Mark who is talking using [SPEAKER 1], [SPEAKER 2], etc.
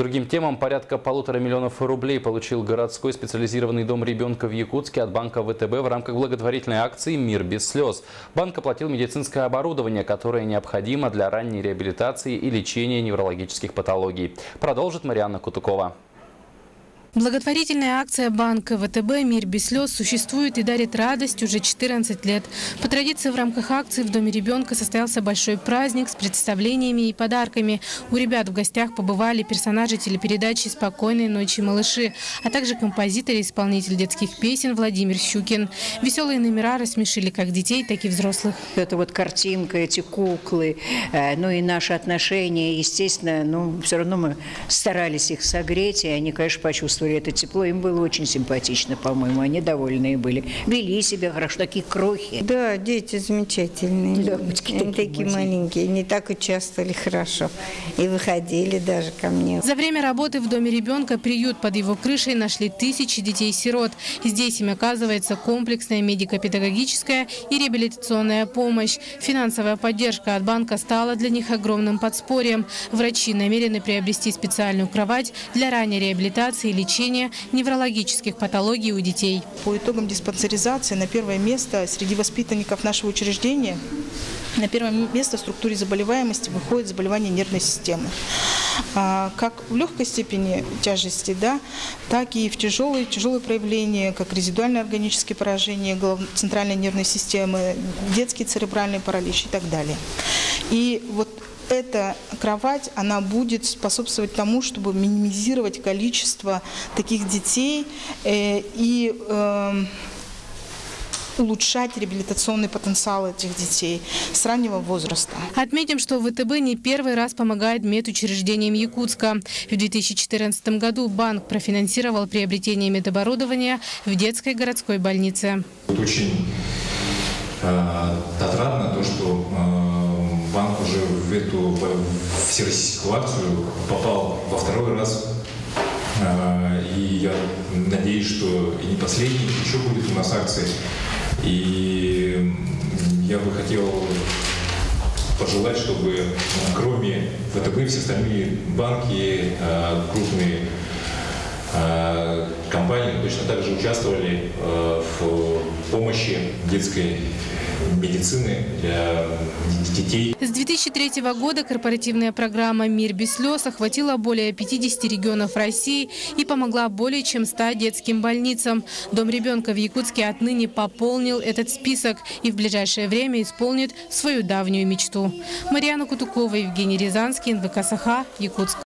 [SPEAKER 1] другим темам порядка полутора миллионов рублей получил городской специализированный дом ребенка в Якутске от банка ВТБ в рамках благотворительной акции «Мир без слез». Банк оплатил медицинское оборудование, которое необходимо для ранней реабилитации и лечения неврологических патологий. Продолжит Марианна Кутукова.
[SPEAKER 2] Благотворительная акция банка ВТБ «Мир без слез» существует и дарит радость уже 14 лет. По традиции в рамках акции в Доме ребенка состоялся большой праздник с представлениями и подарками. У ребят в гостях побывали персонажи телепередачи «Спокойной ночи, малыши», а также композитор и исполнитель детских песен Владимир Щукин. Веселые номера рассмешили как детей, так и взрослых.
[SPEAKER 3] Это вот картинка, эти куклы, э, ну и наши отношения, естественно, ну все равно мы старались их согреть, и они, конечно, почувствовали это тепло. Им было очень симпатично, по-моему. Они довольные были. Вели себя хорошо, такие крохи.
[SPEAKER 4] Да, дети замечательные.
[SPEAKER 3] Да,
[SPEAKER 4] Они
[SPEAKER 3] такие
[SPEAKER 4] такие
[SPEAKER 3] маленькие.
[SPEAKER 4] маленькие. Не так участвовали хорошо. И выходили даже ко мне.
[SPEAKER 2] За время работы в Доме ребенка приют под его крышей нашли тысячи детей-сирот. Здесь им оказывается комплексная медико-педагогическая и реабилитационная помощь. Финансовая поддержка от банка стала для них огромным подспорьем. Врачи намерены приобрести специальную кровать для ранней реабилитации и лечения неврологических патологий у детей.
[SPEAKER 5] По итогам диспансеризации на первое место среди воспитанников нашего учреждения на первое место в структуре заболеваемости выходит заболевание нервной системы. А, Как в легкой степени тяжести, да, так и в тяжелые, тяжелые проявления, как резидуальные органические поражения центральной нервной системы, детский церебральный паралич и так далее. И вот эта кровать, она будет способствовать тому, чтобы минимизировать количество таких детей э, и эм, улучшать реабилитационный потенциал этих детей с раннего возраста.
[SPEAKER 2] Отметим, что ВТБ не первый раз помогает медучреждениям Якутска. В 2014 году банк профинансировал приобретение медоборудования в детской городской больнице.
[SPEAKER 6] Вот очень э, отрадно то, что э, банк уже в эту всероссийскую акцию попал во второй раз. Э, и я надеюсь, что и не последний, еще будет у нас акции. И я бы хотел пожелать, чтобы э, кроме ВТБ все остальные банки, э, крупные э, компании точно так же участвовали в помощи детской медицины для детей.
[SPEAKER 2] С 2003 года корпоративная программа «Мир без слез» охватила более 50 регионов России и помогла более чем 100 детским больницам. Дом ребенка в Якутске отныне пополнил этот список и в ближайшее время исполнит свою давнюю мечту. Марьяна Кутукова, Евгений Рязанский, НВК «Саха», Якутск.